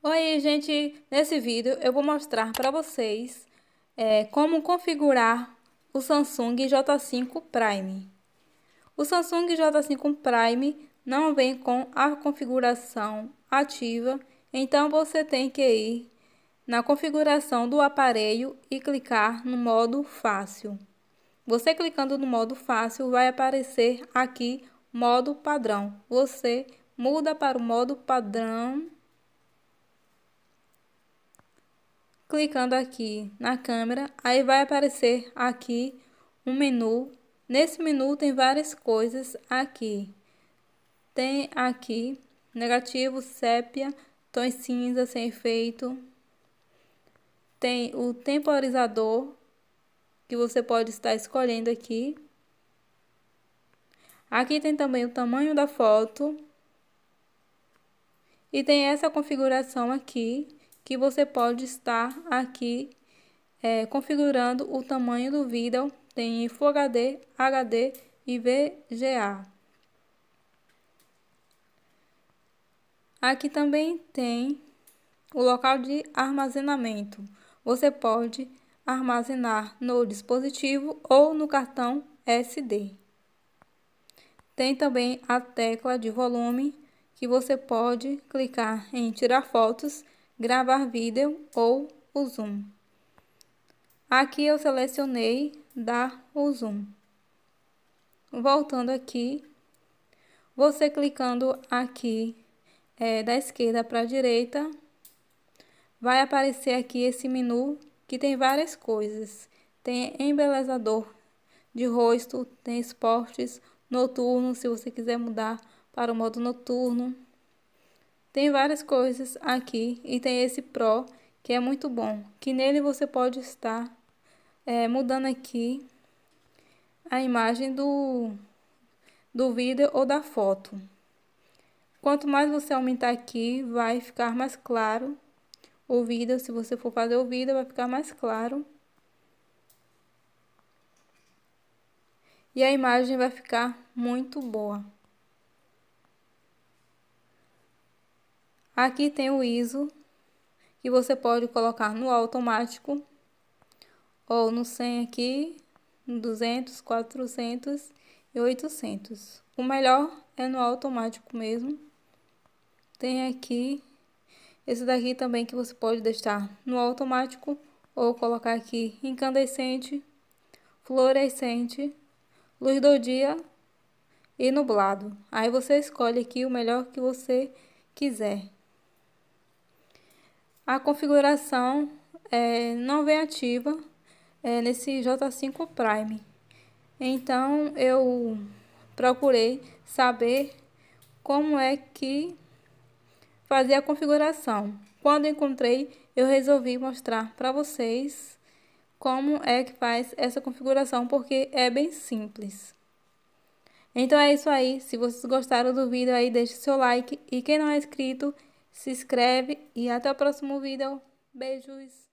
Oi, gente! Nesse vídeo eu vou mostrar para vocês é, como configurar o Samsung J5 Prime. O Samsung J5 Prime não vem com a configuração ativa, então você tem que ir na configuração do aparelho e clicar no modo fácil. Você clicando no modo fácil vai aparecer aqui modo padrão. Você muda para o modo padrão clicando aqui na câmera, aí vai aparecer aqui um menu. Nesse menu tem várias coisas aqui. Tem aqui negativo, sépia, tons cinza sem efeito. Tem o temporizador que você pode estar escolhendo aqui. Aqui tem também o tamanho da foto. E tem essa configuração aqui que você pode estar aqui é, configurando o tamanho do vídeo. Tem Full HD, HD e VGA. Aqui também tem o local de armazenamento. Você pode armazenar no dispositivo ou no cartão SD. Tem também a tecla de volume que você pode clicar em tirar fotos gravar vídeo ou o zoom. Aqui eu selecionei dar o zoom. Voltando aqui, você clicando aqui é, da esquerda para a direita, vai aparecer aqui esse menu que tem várias coisas. Tem embelezador de rosto, tem esportes noturno, se você quiser mudar para o modo noturno. Tem várias coisas aqui e tem esse Pro que é muito bom, que nele você pode estar é, mudando aqui a imagem do, do vídeo ou da foto. Quanto mais você aumentar aqui, vai ficar mais claro o vídeo. Se você for fazer o vídeo, vai ficar mais claro. E a imagem vai ficar muito boa. Aqui tem o ISO, que você pode colocar no automático, ou no 100 aqui, no 200, 400 e 800. O melhor é no automático mesmo. Tem aqui esse daqui também que você pode deixar no automático ou colocar aqui incandescente, fluorescente, luz do dia e nublado. Aí você escolhe aqui o melhor que você quiser a configuração é, não vem ativa é, nesse J5 Prime. Então eu procurei saber como é que fazer a configuração. Quando encontrei, eu resolvi mostrar para vocês como é que faz essa configuração, porque é bem simples. Então é isso aí. Se vocês gostaram do vídeo aí, deixe seu like. E quem não é inscrito, se inscreve e até o próximo vídeo. Beijos!